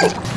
Thank